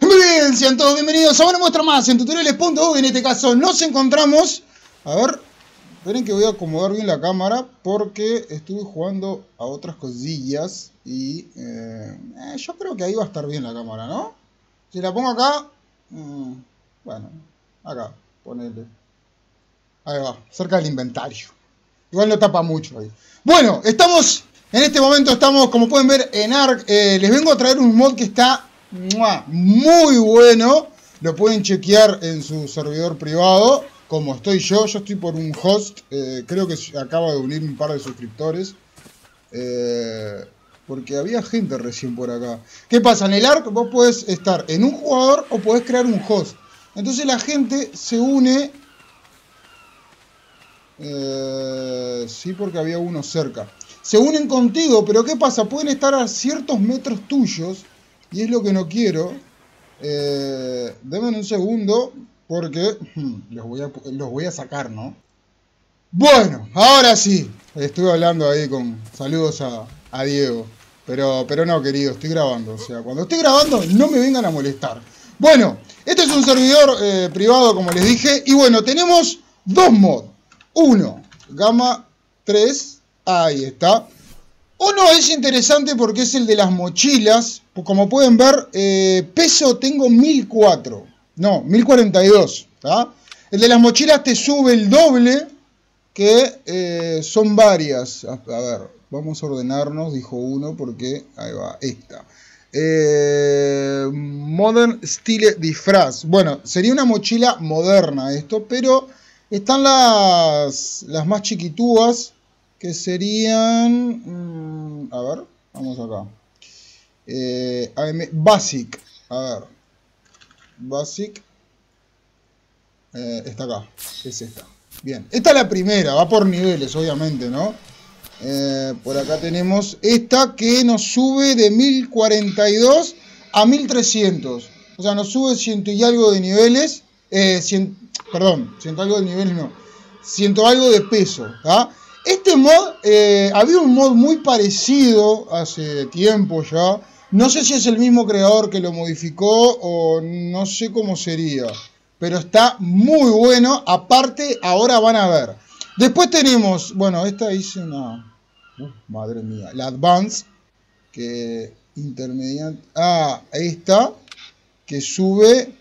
Bien, sean todos bienvenidos a una muestra más en tutoriales.org. En este caso nos encontramos. A ver, esperen que voy a acomodar bien la cámara porque estuve jugando a otras cosillas y eh, eh, yo creo que ahí va a estar bien la cámara, ¿no? Si la pongo acá, mm, bueno, acá, ponele. Ahí va, cerca del inventario. Igual no tapa mucho ahí. Bueno, estamos en este momento estamos, como pueden ver, en ARC. Eh, les vengo a traer un mod que está muy bueno. Lo pueden chequear en su servidor privado, como estoy yo. Yo estoy por un host. Eh, creo que acaba de unir un par de suscriptores. Eh, porque había gente recién por acá. ¿Qué pasa? En el ARC vos podés estar en un jugador o podés crear un host. Entonces la gente se une... sí, porque había uno cerca se unen contigo, pero ¿qué pasa? Pueden estar a ciertos metros tuyos, y es lo que no quiero. Eh, denme un segundo, porque los voy, a, los voy a sacar, ¿no? Bueno, ahora sí, estuve hablando ahí con saludos a, Diego, pero, pero no, querido, estoy grabando, o sea, cuando estoy grabando no me vengan a molestar. Bueno, este es un servidor eh, privado, como les dije, y bueno, tenemos dos mods. Uno, Gamma 3, Ahí está. Uno es interesante porque es el de las mochilas. Como pueden ver, eh, peso tengo 1004. No, 1042. El de las mochilas te sube el doble, que eh, son varias. A, ver, vamos a ordenarnos, dijo uno, porque ahí va, esta. Eh, modern Style Disfraz. Bueno, sería una mochila moderna esto, pero están las, las más chiquitúas que serían, mm, a ver, vamos acá, eh, Basic, a ver, Basic, eh, está acá, es esta, bien, esta es la primera, va por niveles, obviamente, ¿no? Eh, por acá tenemos esta que nos sube de 1042 a 1300, o sea, nos sube ciento y algo de niveles, eh, perdón, ciento algo de niveles no, ciento algo de peso, ¿ah? Este mod, eh, había un mod muy parecido hace tiempo ya. No sé si es el mismo creador que lo modificó o no sé cómo sería. Pero está muy bueno. Aparte, ahora van a ver. Después tenemos, bueno, esta hice una... madre mía, la Advance. Que intermediante... Ah, esta. Que sube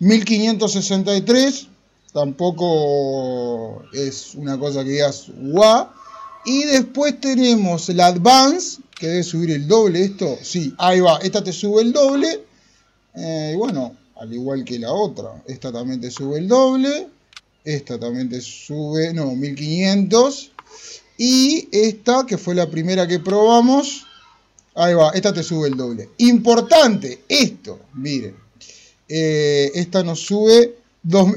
1563 tampoco es una cosa que digas guau. Y después tenemos la Advance, que debe subir el doble esto. Sí, ahí va, esta te sube el doble. Eh, y bueno, al igual que la otra, esta también te sube el doble. Esta también te sube, no, 1500. Y esta, que fue la primera que probamos, ahí va, esta te sube el doble. Importante, esto, miren. Eh, esta nos sube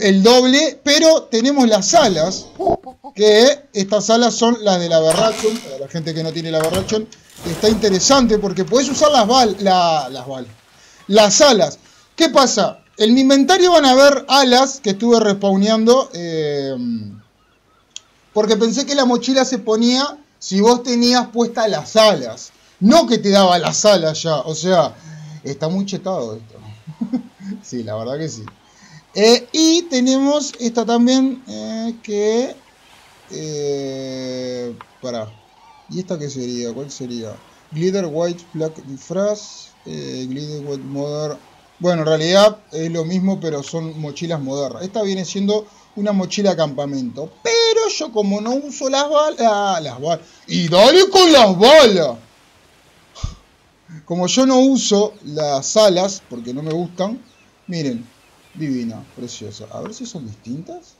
el doble, pero tenemos las alas, que estas alas son las de la Barrachon, para la gente que no tiene la Barrachon, está interesante porque puedes usar las, bal, las, bal, las alas. ¿Qué pasa? En mi inventario van a ver alas que estuve respawneando, eh, porque pensé que la mochila se ponía si vos tenías puestas las alas, no que te daba las alas ya, o sea, está muy chetado esto. sí, la verdad que sí. Eh, y tenemos esta también eh, que... Eh, para. ¿Y esta qué sería? ¿Cuál sería? Glitter White Black Disfraz. Glitter White Modern. Bueno, en realidad es lo mismo, pero son mochilas modernas. Esta viene siendo una mochila campamento. Pero yo como no uso las balas... Ah, las balas. ¡Y dale con las balas! Como yo no uso las alas, porque no me gustan, miren, Divina, preciosa. A ver si son distintas.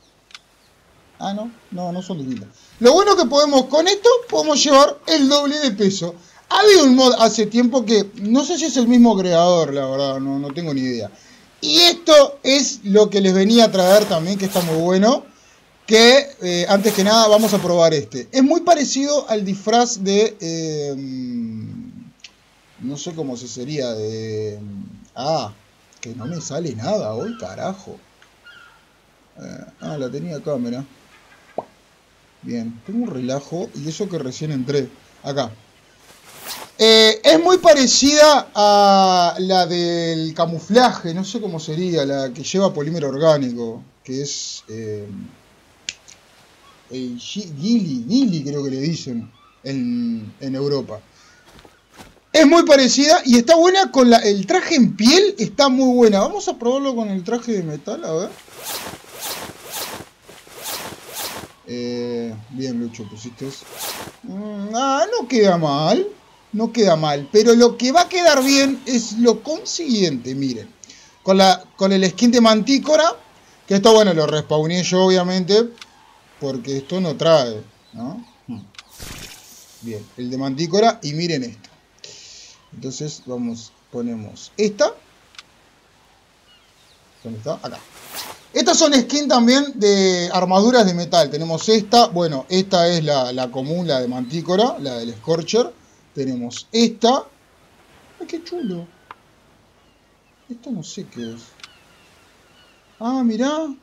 Ah, no, no, no son distintas. Lo bueno que podemos, con esto, podemos llevar el doble de peso. Había un mod hace tiempo que, no sé si es el mismo creador, la verdad, no, no tengo ni idea. Y esto es lo que les venía a traer también, que está muy bueno. Que, eh, antes que nada, vamos a probar este. Es muy parecido al disfraz de... Eh, no sé cómo se sería, de... Ah, no me sale nada hoy, carajo. Eh, ah, la tenía cámara. Bien, tengo un relajo y eso que recién entré. Acá. Eh, Es muy parecida a la del camuflaje, no sé cómo sería, la que lleva polímero orgánico, que es eh, el Gili, Gili creo que le dicen en, en Europa. Es muy parecida y está buena con la, el traje en piel, está muy buena. Vamos a probarlo con el traje de metal, a ver. Eh, bien, Lucho, pusiste. Mm, ah, no queda mal. No queda mal. Pero lo que va a quedar bien es lo consiguiente, miren. Con el skin de Mantícora. Que esto, bueno, lo respawné yo, obviamente. Porque esto no trae, ¿no? Hmm. Bien, el de Mantícora. Y miren esto. Entonces, vamos, ponemos esta. ¿Dónde está? Acá. Estas son skins también de armaduras de metal. Tenemos esta, bueno, esta es la, común, la de Mantícora, la del Scorcher. Tenemos esta. ¡Ay, qué chulo! Esta no sé qué es. Ah, mirá.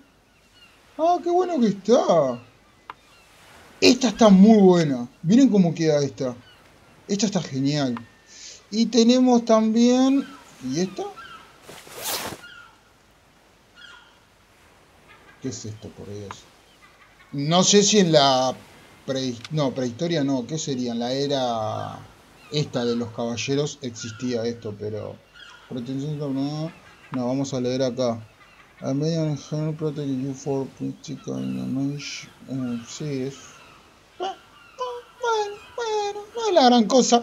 Ah, qué bueno que está. Esta está muy buena. Miren cómo queda esta. Esta está genial. Y tenemos también... ¿Y esta? ¿Qué es esto, por Dios? No sé si en la... no, prehistoria no. ¿Qué sería? En la era esta de los caballeros existía esto, pero... No, no vamos a leer acá. American General Protect You for Practical eh, Sí, es... Bueno, bueno, no es la gran cosa.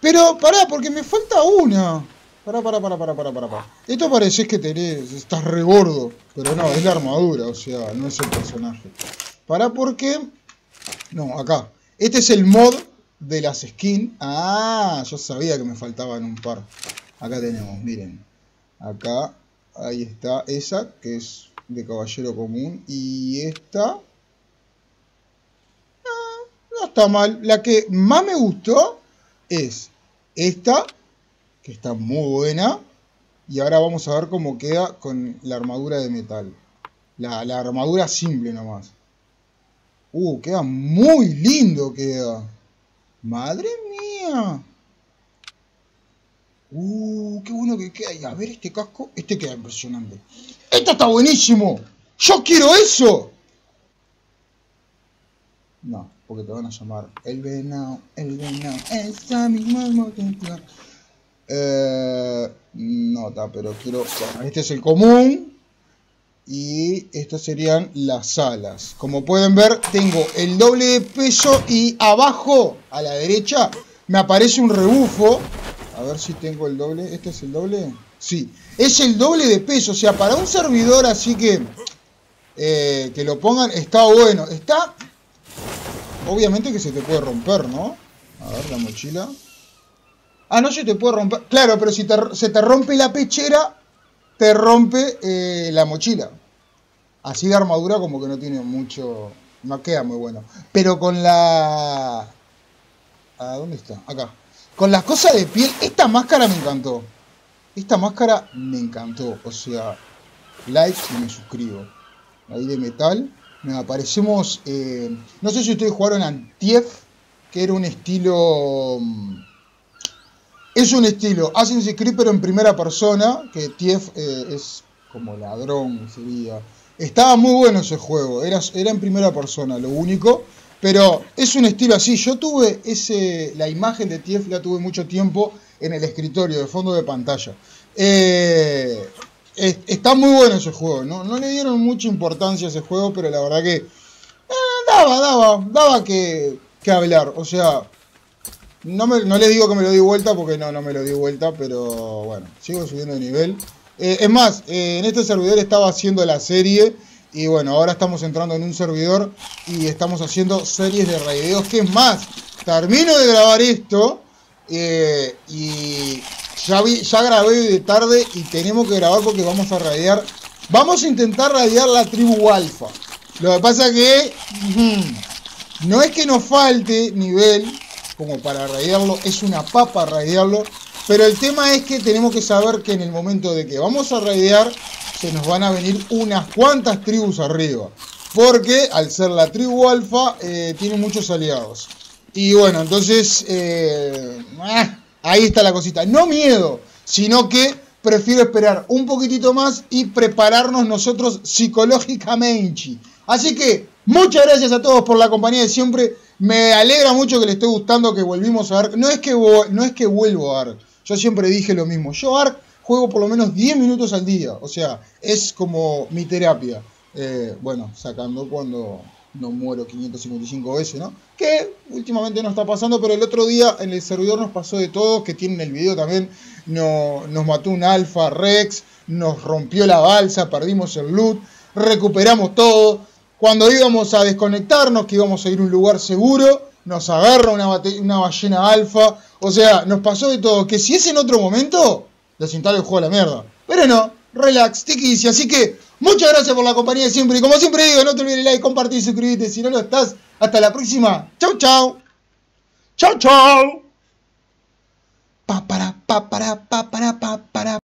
Pero, pará, porque me falta una. Pará, pará, pará, pará, pará, pará. Esto parece que tenés, estás re gordo. Pero no, es la armadura, o sea, no es el personaje. Pará porque... No, acá. Este es el mod de las skins. Ah, yo sabía que me faltaban un par. Acá tenemos, miren. Acá, ahí está esa, que es de caballero común. Y esta... Ah, no está mal. La que más me gustó es esta, que está muy buena. Y ahora vamos a ver cómo queda con la armadura de metal. La, armadura simple nomás. Uh, queda muy lindo, queda. Madre mía. Uh, qué bueno que queda. Y a ver este casco. Este queda impresionante. ¡Esto está buenísimo! ¡Yo quiero eso! No, porque te van a llamar el venado, el venado, esa misma potencia. Eh, nota, pero quiero. Este es el común. Y estas serían las alas. Como pueden ver, tengo el doble de peso y abajo, a la derecha, me aparece un rebufo. A ver si tengo el doble. ¿Este es el doble? Sí. Es el doble de peso. O sea, para un servidor así que... Eh, que lo pongan, está bueno. Está Obviamente que se te puede romper, ¿no? A ver, la mochila. Ah, no se te puede romper. Claro, pero si se te rompe la pechera, te rompe eh, la mochila. Así de armadura como que no tiene mucho... No queda muy bueno. Pero con la... ¿A dónde está? Acá. Con las cosas de piel, esta máscara me encantó. Esta máscara me encantó. O sea, like y me suscribo. Ahí de metal. Nada, parecemos. Eh, no sé si ustedes jugaron a Tief, que era un estilo. Mm, es un estilo Assassin's Creed, pero en primera persona. Que Tief eh, es como ladrón, sería. Estaba muy bueno ese juego, era, era en primera persona, lo único. Pero es un estilo así. Yo tuve ese. La imagen de Tief la tuve mucho tiempo en el escritorio, de fondo de pantalla. Eh, está muy bueno ese juego, ¿no? No le dieron mucha importancia a ese juego, pero la verdad que eh, daba, daba, daba que, que hablar. O sea, no, me, no les digo que me lo di vuelta porque no, no me lo di vuelta, pero bueno, sigo subiendo de nivel. Eh, es más, eh, en este servidor estaba haciendo la serie y bueno, ahora estamos entrando en un servidor y estamos haciendo series de raideos. ¿Qué es más? Termino de grabar esto y ya, vi, ya grabé de tarde y tenemos que grabar porque vamos a radiar. Vamos a intentar radiar la tribu alfa. Lo que pasa que no es que nos falte nivel como para radiarlo, es una papa radiarlo. Pero el tema es que tenemos que saber que en el momento de que vamos a raidear, se nos van a venir unas cuantas tribus arriba. Porque al ser la tribu alfa, eh, tiene muchos aliados. Y bueno, entonces... Eh, ah, Ahí está la cosita. No miedo, sino que prefiero esperar un poquitito más y prepararnos nosotros psicológicamente. Así que muchas gracias a todos por la compañía de siempre. Me alegra mucho que les esté gustando que volvimos a Ark. No es que, no es que vuelvo a Ark. Yo siempre dije lo mismo. Yo Ark juego por lo menos 10 minutos al día. O sea, es como mi terapia. Eh, bueno, sacando cuando no muero 555 veces, ¿no? Que últimamente no está pasando, pero el otro día en el servidor nos pasó de todo, que tienen el video también, no, nos mató un alfa Rex, nos rompió la balsa, perdimos el loot, recuperamos todo. Cuando íbamos a desconectarnos, que íbamos a ir a un lugar seguro, nos agarra una, una ballena alfa. O sea, nos pasó de todo. Que si es en otro momento, desinstalo el juego a la mierda. Pero no, relax, tiki Así que Muchas gracias por la compañía de siempre. Y como siempre digo, no te olvides de like, compartir y suscribirte si no lo estás. Hasta la próxima. Chau, chau. Chau, chau. Pa, para, pa, para, pa, para, pa, para.